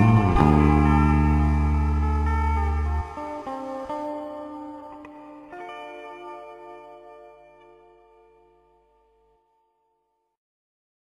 Mm.